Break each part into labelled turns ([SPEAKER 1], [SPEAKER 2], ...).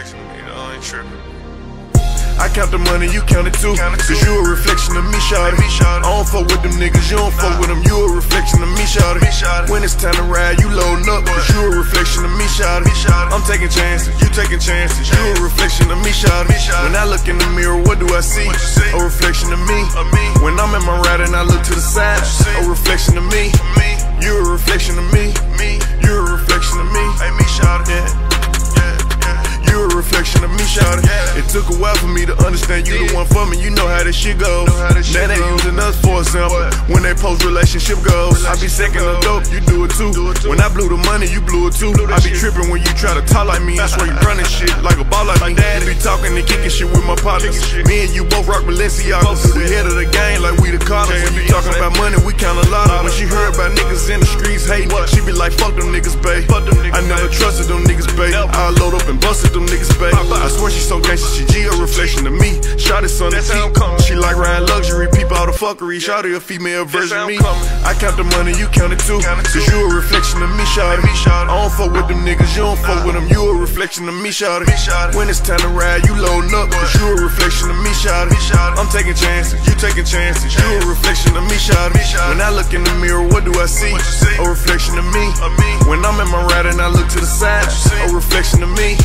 [SPEAKER 1] reflection of me. I ain't tripping.
[SPEAKER 2] I count the money, you count it too. Cause you a reflection of me, shawty. I don't fuck with them niggas, you don't fuck with them. You a reflection of me, shawty. When it's time to ride, you loading up. Cause you a reflection of me, shawty. I'm taking chances, you taking chances. You a reflection of me, shawty. When I look in the mirror, what do I see?
[SPEAKER 1] What you see?
[SPEAKER 2] A reflection of me. When I'm in my ride and I look to the side,
[SPEAKER 1] What you see?
[SPEAKER 2] a reflection of. Me, You a reflection of me. It took a while for me to understand you the one for me. You know how this shit goes.
[SPEAKER 1] Know how this shit
[SPEAKER 2] now they using us for example.
[SPEAKER 1] What?
[SPEAKER 2] When they post relationship goals, I be second the
[SPEAKER 1] goals.
[SPEAKER 2] dope. You do it too.
[SPEAKER 1] Do it too.
[SPEAKER 2] When I blew the money, you blew it too. I be tripping when you try to talk like me. I swear you running shit like a ball like me. You be talking and kicking shit with my partners. Me and you both rock Balenciagas.
[SPEAKER 1] Both
[SPEAKER 2] We head of the game like we the Cardinals. When you talking about money, we count a lot of. When she heard about load up and busted them niggas, babe.
[SPEAKER 1] Bye, bye.
[SPEAKER 2] I swear she so gangsta, she G a reflection of me. Shot it son
[SPEAKER 1] That's how I'm coming.
[SPEAKER 2] She like riding luxury, people all the fuckery. Shot her a female version of me. I count the money, you count it too.
[SPEAKER 1] Count it
[SPEAKER 2] Cause you a reflection of me.
[SPEAKER 1] Me, shawty.
[SPEAKER 2] I don't fuck with them niggas, you don't fuck with them. You a reflection of me.
[SPEAKER 1] Me, shawty.
[SPEAKER 2] When it's time to ride, you loading up. Cause you a reflection of me.
[SPEAKER 1] Me, shawty.
[SPEAKER 2] I'm taking chances, you taking chances. You a reflection of me.
[SPEAKER 1] Me, shawty.
[SPEAKER 2] When I look in the mirror, what do I see?
[SPEAKER 1] See?
[SPEAKER 2] A reflection of me. When I'm in my ride and I look to the side, a reflection of me.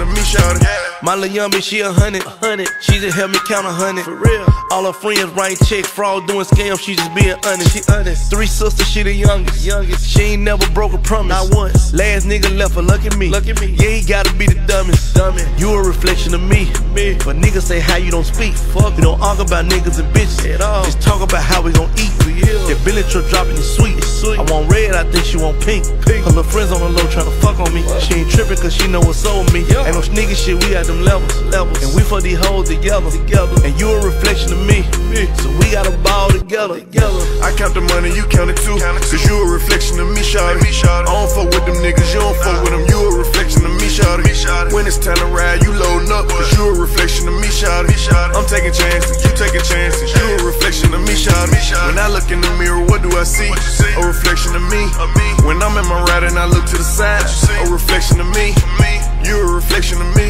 [SPEAKER 2] Of me,
[SPEAKER 1] shawty.
[SPEAKER 2] Yeah.
[SPEAKER 3] My little young bitch, she a hundred. hundred. She just helped me count a hundred. For real. All her friends writing checks, fraud, doing scams. She just being honest. She honest. Three sisters, she the youngest. Youngest. She ain't never broke a promise. Not once. Last nigga left her. Look at me. Look at me. Yeah, he gotta be the dumbest. Dumbest. You a reflection of me. Me. But niggas say how you don't speak. Fuck. We don't argue about niggas and bitches at all. Just talk about how we gon' eat. Is. That Billy truck dropping is sweet. It's sweet. I want red. I think she want pink. Pink. Her little friends on the low tryna fuck on me. She ain't tripping cause she know what's on me.
[SPEAKER 1] Yeah.
[SPEAKER 3] Ain't no sneaky shit. We at them levels. Levels. And we for these hoes together. Together. And you a reflection of me. Me. So we got to ball together. Together.
[SPEAKER 2] I count the money, you count it too.
[SPEAKER 1] Count it too.
[SPEAKER 2] Cause you a reflection of me, shawty.
[SPEAKER 1] Me, shawty.
[SPEAKER 2] I don't fuck with them niggas, you don't fuck
[SPEAKER 1] Nah.
[SPEAKER 2] with them. You a reflection of me, shawty.
[SPEAKER 1] Me, shawty.
[SPEAKER 2] When it's time to ride, you loading up. Cause you a reflection of me, shawty.
[SPEAKER 1] Me, shawty.
[SPEAKER 2] I'm taking chances, you taking chances. You a reflection of me, shawty.
[SPEAKER 1] Me, shawty.
[SPEAKER 2] When I look in the mirror, what do I see?
[SPEAKER 1] What you see?
[SPEAKER 2] A reflection of me.
[SPEAKER 1] Of me.
[SPEAKER 2] When I'm in my ride and I look to the side,
[SPEAKER 1] What you see?
[SPEAKER 2] a reflection of me.
[SPEAKER 1] Me,
[SPEAKER 2] You a reflection of me.